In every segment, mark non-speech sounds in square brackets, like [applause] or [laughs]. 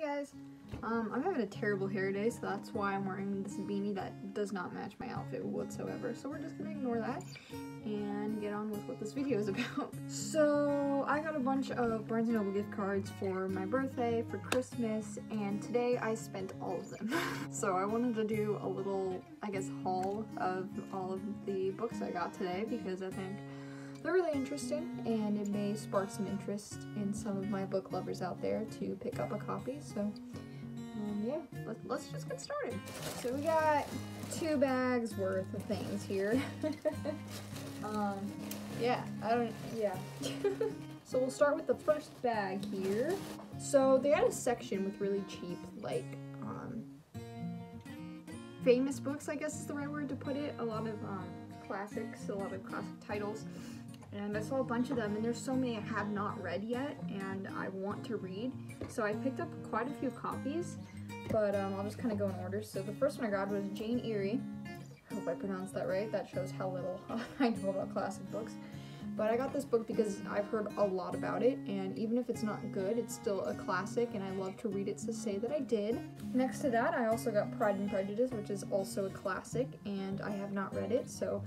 Hey guys! Um, I'm having a terrible hair day, so that's why I'm wearing this beanie that does not match my outfit whatsoever. So we're just gonna ignore that and get on with what this video is [laughs] about. So I got a bunch of Barnes & Noble gift cards for my birthday, for Christmas, and today I spent all of them. [laughs] so I wanted to do a little, I guess, haul of all of the books I got today because I think they're really interesting and it may spark some interest in some of my book lovers out there to pick up a copy. So um, yeah, let, let's just get started. So we got two bags worth of things here. [laughs] um, yeah, I don't, yeah. [laughs] so we'll start with the first bag here. So they had a section with really cheap, like, um, famous books, I guess is the right word to put it. A lot of um, classics, a lot of classic titles and I saw a bunch of them and there's so many I have not read yet and I want to read. So I picked up quite a few copies but um, I'll just kind of go in order. So the first one I grabbed was Jane Eyre. I hope I pronounced that right. That shows how little [laughs] I know about classic books. But I got this book because I've heard a lot about it and even if it's not good it's still a classic and I love to read it to say that I did. Next to that I also got Pride and Prejudice which is also a classic and I have not read it so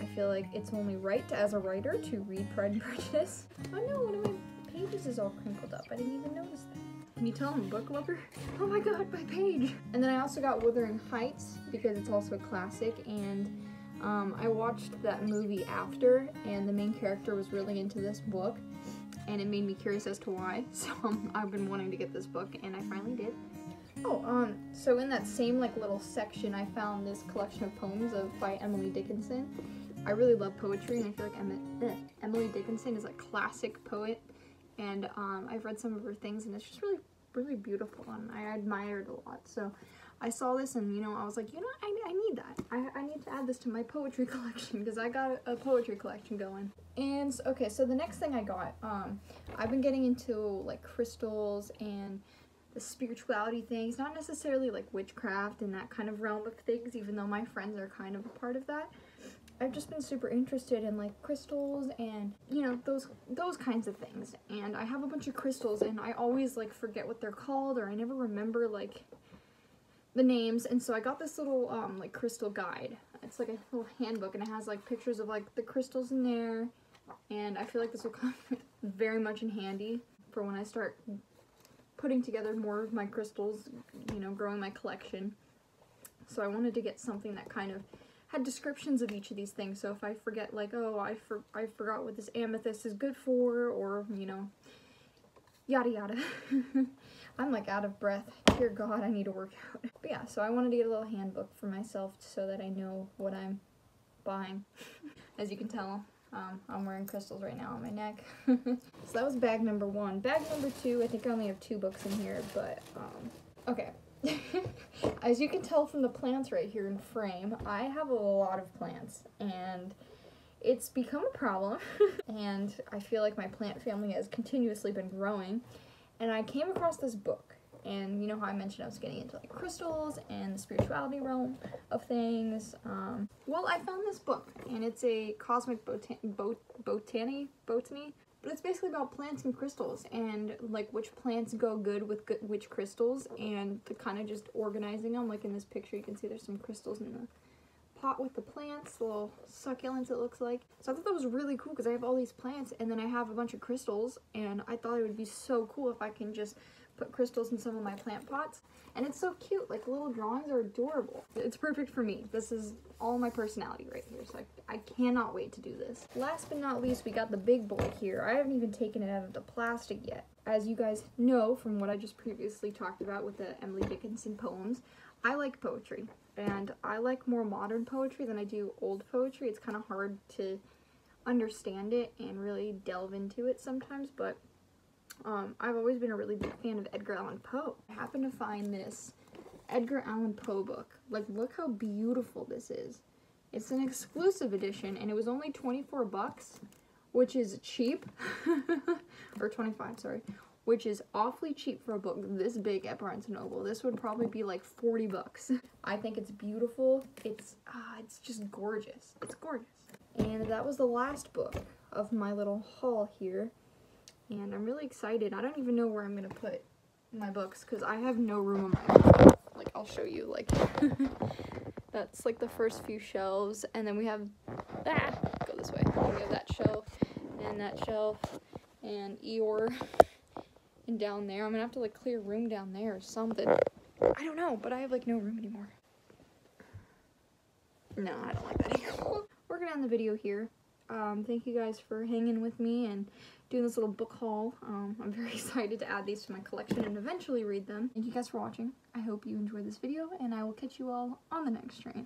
I feel like it's only right as a writer to read Pride and [laughs] Prejudice. Oh no, one of my pages is all crinkled up. I didn't even notice that. Can you tell I'm a book lover? [laughs] Oh my god, my page! And then I also got Wuthering Heights because it's also a classic and um, I watched that movie after and the main character was really into this book and it made me curious as to why. [laughs] So um, I've been wanting to get this book and I finally did. Oh, um, so in that same like little section I found this collection of poems of by Emily Dickinson I really love poetry and I feel like Emma, eh, Emily Dickinson is a classic poet and um, I've read some of her things and it's just really, really beautiful and I admire it a lot. So I saw this and, you know, I was like, you know, I, I need that. I, I need to add this to my poetry [laughs] collection because I got a, a, poetry collection going. And, okay, so the next thing I got, um, I've been getting into, like, crystals and the spirituality things, not necessarily, like, witchcraft and that kind of realm of things, even though my friends are kind of a part of that. I've just been super interested in like crystals and you know those those kinds of things. And I have a bunch of crystals and I always like forget what they're called or I never remember like the names. And so I got this little um like crystal guide. It's like a little handbook and it has like pictures of like the crystals in there. And I feel like this will [laughs] come very much in handy for when I start putting together more of my crystals you know growing my collection. So I wanted to get something that kind of had descriptions of each of these things. So if I forget, like, oh, I, for I forgot what this amethyst is good for, or, you know, yada yada. [laughs] I'm like out of breath. Dear God, I need to work out. [laughs] But yeah, so I wanted to get a little handbook for myself so that I know what I'm buying. [laughs] As you can tell, um, I'm wearing crystals right now on my neck. so that was bag number one. Bag number two, I think I only have two books in here, but, um, okay. As you can tell from the plants right here in frame, I have a lot of plants and it's become a problem [laughs] and I feel like my plant family has continuously been growing and I came across this book and you know how I mentioned I was getting into like crystals and the spirituality realm of things. Um, well, I found this book and it's a cosmic botan bot botany botany it's basically about plants and crystals and like which plants go good with good, which crystals and the kind of just organizing them. Like in this picture, you can see there's some crystals in the pot with the plants, little succulents it looks like. So I thought that was really cool because I have all these plants and then I have a bunch of crystals and I thought it would be so cool if I can just put crystals in some of my plant pots. And it's so cute, like little drawings are adorable. It's perfect for me. This is all my personality right here, so I, I cannot wait to do this. Last but not least, we got the big boy here. I haven't even taken it out of the plastic yet. As you guys know from what I just previously talked about with the Emily Dickinson poems, I like poetry. And I like more modern poetry than I do old poetry. It's kind of hard to understand it and really delve into it sometimes, but um, I've always been a really big fan of Edgar Allan Poe. I happened to find this Edgar Allan Poe book. Like, look how beautiful this is. It's an exclusive edition, and it was only 24 bucks, which is cheap. [laughs] or 25, sorry. Which is awfully cheap for a book this big at Barnes & Noble. This would probably be like 40 bucks. [laughs] I think it's beautiful. It's, ah, it's just gorgeous. It's gorgeous. And that was the last book of my little haul here and I'm really excited. I don't even know where I'm to put my books because I have no room on my like I'll show you like [laughs] that's like the first few shelves. And then we have ah go this way. We have that shelf and that shelf and Eeyore. [laughs] And down there. I'm gonna have to like clear room down there or something. I don't know but I have like no room anymore. No I don't like that anymore. We're gonna end the video here. Um, thank you guys for hanging with me and doing this little book haul. Um, I'm very [laughs] excited to add these to my collection and eventually read them. Thank you guys for watching. I hope you enjoyed this video and I will catch you all on the next train.